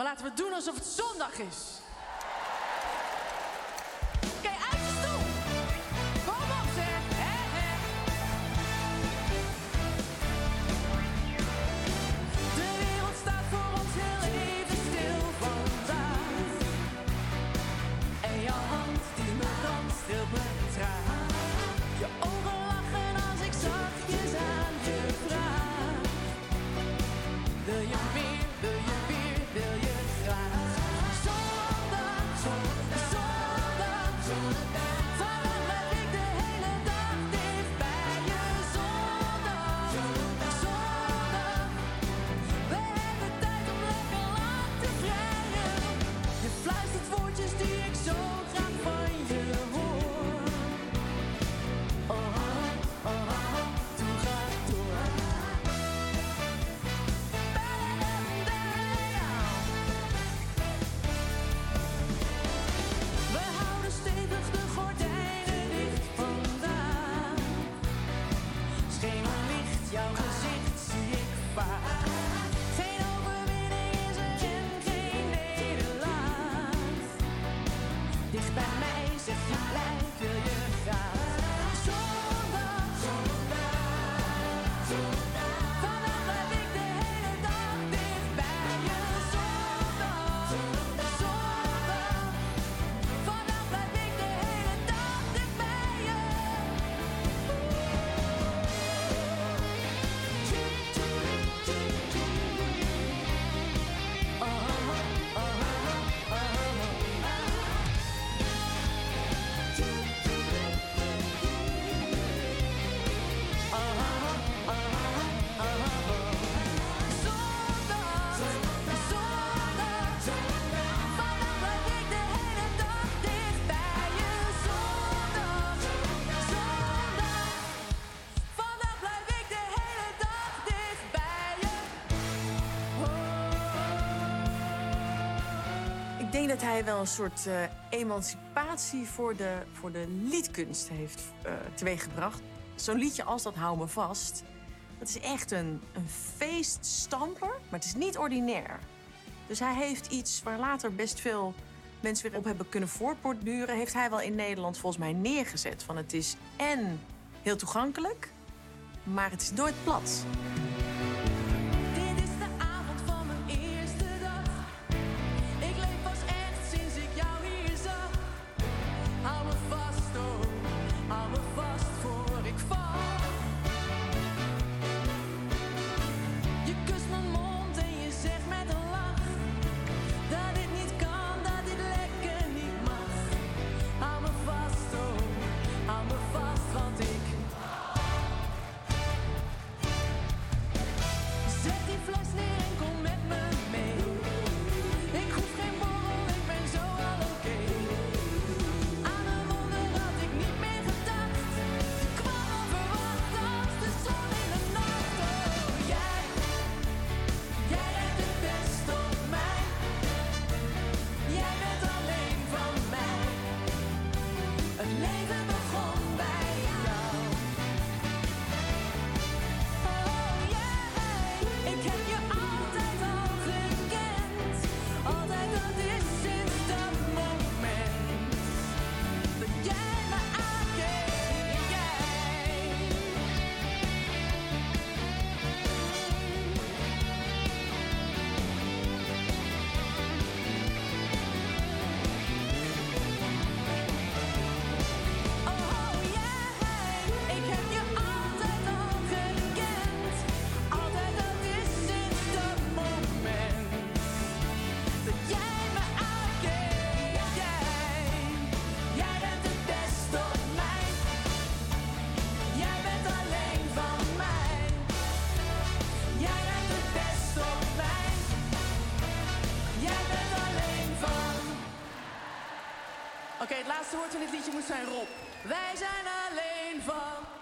Maar laten we doen alsof het zondag is. denk dat hij wel een soort eh, emancipatie voor de, voor de liedkunst heeft uh, teweeggebracht. Zo'n liedje als dat Hou Me Vast, dat is echt een, een feeststamper, maar het is niet ordinair. Dus hij heeft iets waar later best veel mensen weer op hebben kunnen voortborduren... heeft hij wel in Nederland volgens mij neergezet. Van het is en heel toegankelijk, maar het is nooit plat. Het leven Oké, het laatste woord van dit liedje moet zijn Rob. Wij zijn alleen van...